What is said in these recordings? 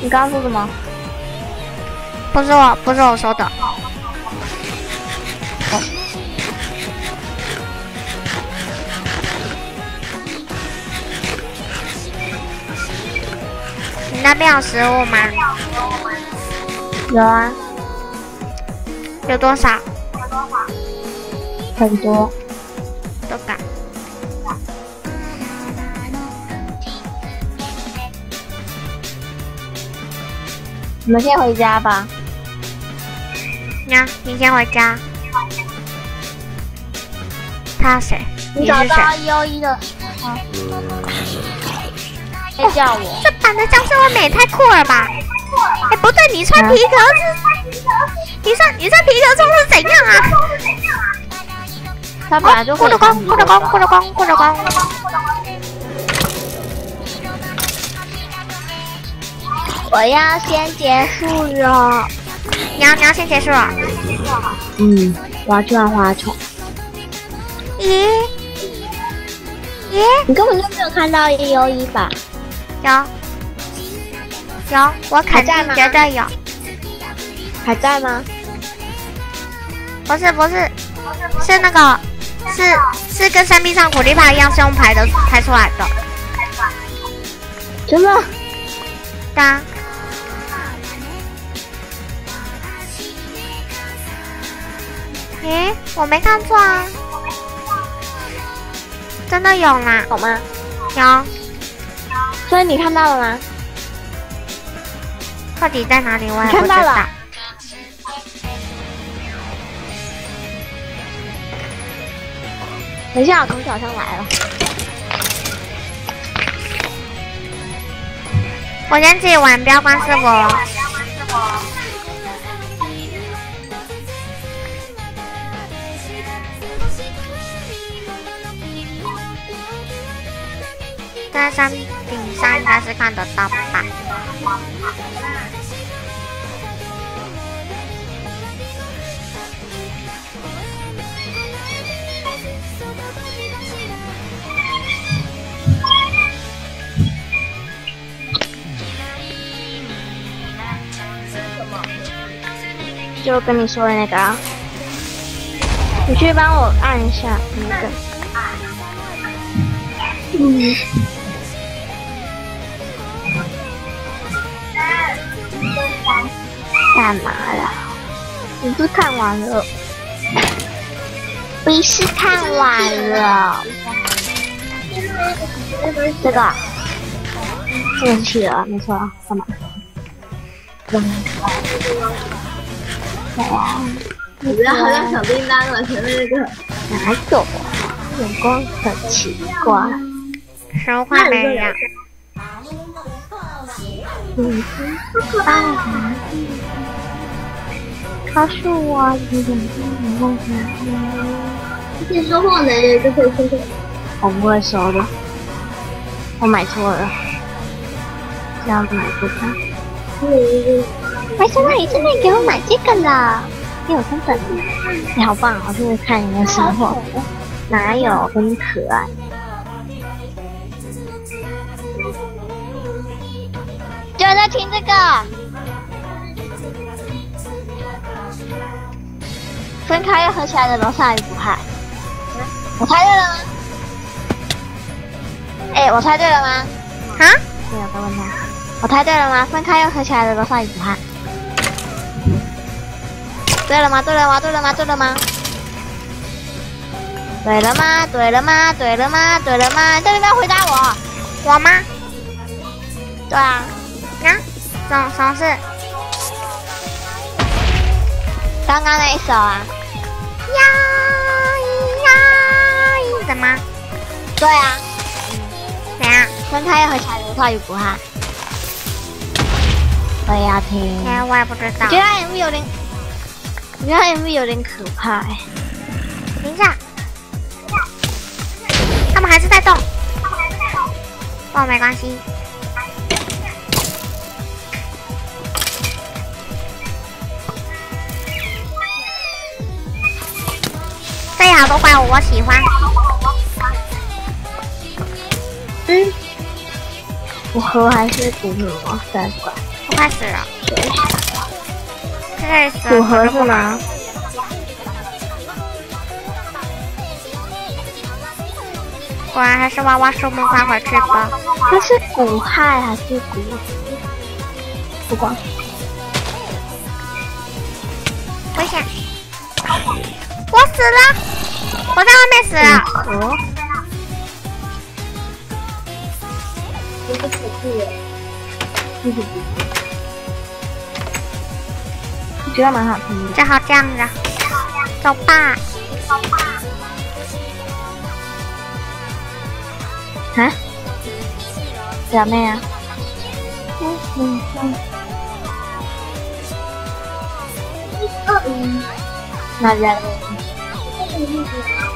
你刚刚说什么？不是我，不是我说的。你那边有食物吗？有啊，有多少？很多。都敢。你们先回家吧。呀，你先回家。他谁？你找到一欧一的。别叫我。这版的僵尸外面也太酷了吧！哎，不对，你穿皮革是？你穿你穿皮革装是怎样啊？他本来就过着光，过着光，过着光，过着光。我要先结束了。你要你要先结束了。嗯，我要去玩花虫。咦？咦？你根本就没有看到一 U 一吧？有。有，我肯定绝对有。还在吗？不是不是，是那个，是是跟山壁上苦力怕一样，是用排的排出来的。真的？对啊。诶，我没看错啊，真的有啦，有吗？有。所以你看到了吗？到底在哪里？我也看到了。等一下，孔小香来了。我先自己玩，不要关视我。在山顶上应该是看得到吧？就跟你说的那个，你去帮我按一下那个。嗯。干嘛了？你不看完了？不是看完了。这个，这个去了，没错，干嘛？我觉得好像小叮当了，前面那个哪有？眼光很奇怪，说话没有。嗯，啊，他是我的眼睛，梦想。可以说话没？就可以说话。我不会说的，我买错了，这样子买不到。为什么你真的给我买这个了？你有身份？你好棒！我就是看你的生活，哪有很可爱？就在听这个，分开又合起来的楼上也不怕。我猜对了吗？哎，我猜对了吗？啊？没有在问他。我猜对了吗？分开又合起来的楼上也不怕。对了吗？对了吗？对了吗？对了吗？对了吗？对了吗？对了吗？对了吗？这里面回答我，我吗？对啊。啊？什什么事？刚刚那一首啊？呀咿呀咿的？对啊。嗯。怎样？分开和小刘跳一步哈。我也要听。哎，我也不知道。这得 MV 有点，这得 MV 有点可怕哎、欸。等一下。他们还是在动。他们还是在动。不过，没关系。好多怪物，我喜欢。嗯，我和还是古魔三怪。我快死了，开始死组合是吗？果然还是娃娃树木，快回去吧。它是古害还是古？不管。危险！我死了，我在外面死了。哦。我觉得蛮好听的。只好这样子，走吧。啊？表妹啊？嗯嗯嗯。嗯。哪里来的？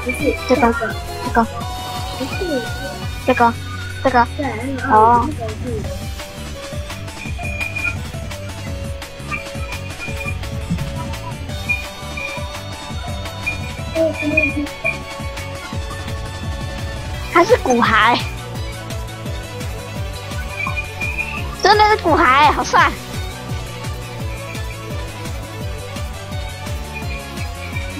不是这个，这个，不是这个，这个。哦。他是骨骸，真的是骨骸，好帅！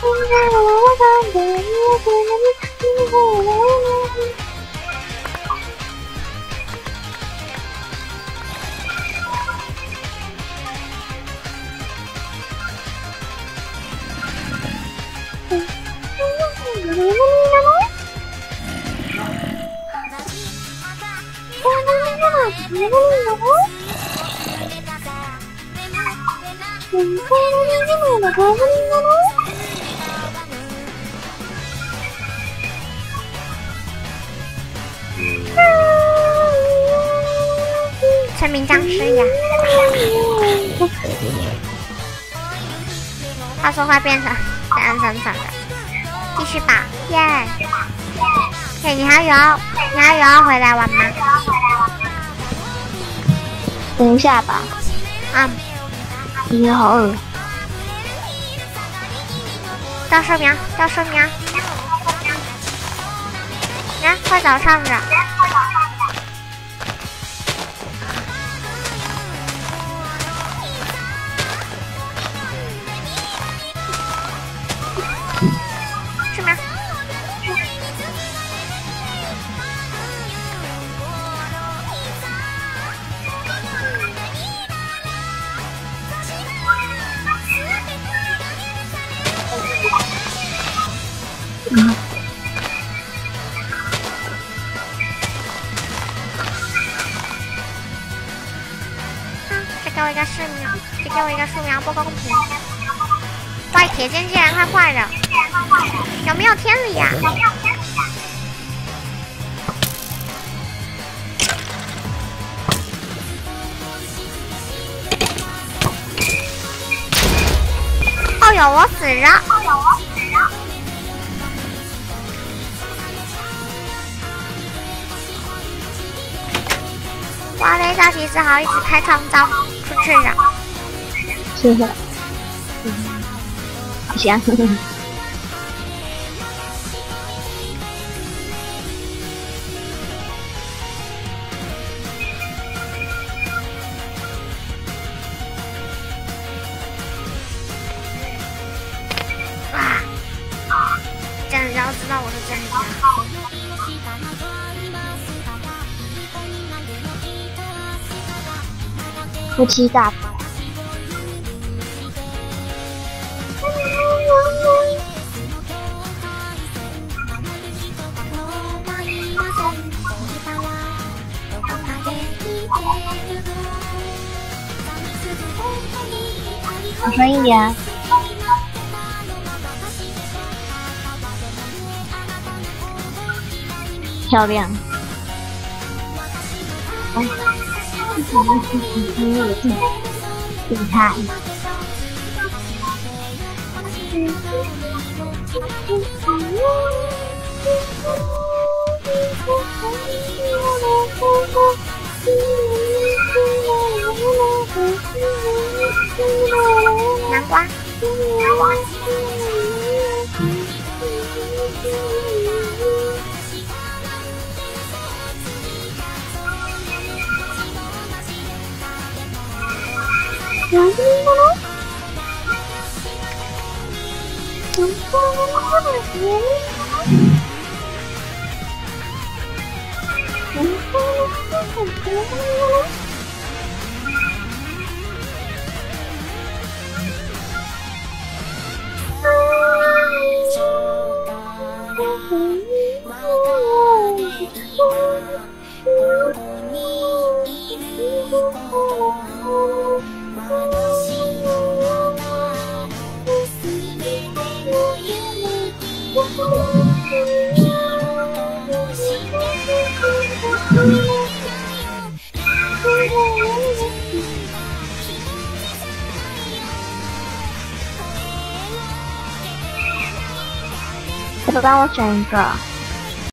こなん。のないいう、村民僵尸呀！他说话变成暗沉沉的，继续吧，耶！嘿，你还有你还有要回来玩吗？等一下吧。啊，你好饿。到寿苗，到寿苗，来，快早上着。给我一个树苗，不公平！怪，铁剑竟然快坏了，有没有天理呀、哦呦，我死了！哇，雷达其实好一直开创造出去了。是的。好香。哇！真的要知小，声一点。漂亮。南瓜，南瓜。何人だろ南瓜の方が見える南瓜の方が見える帮我选一个。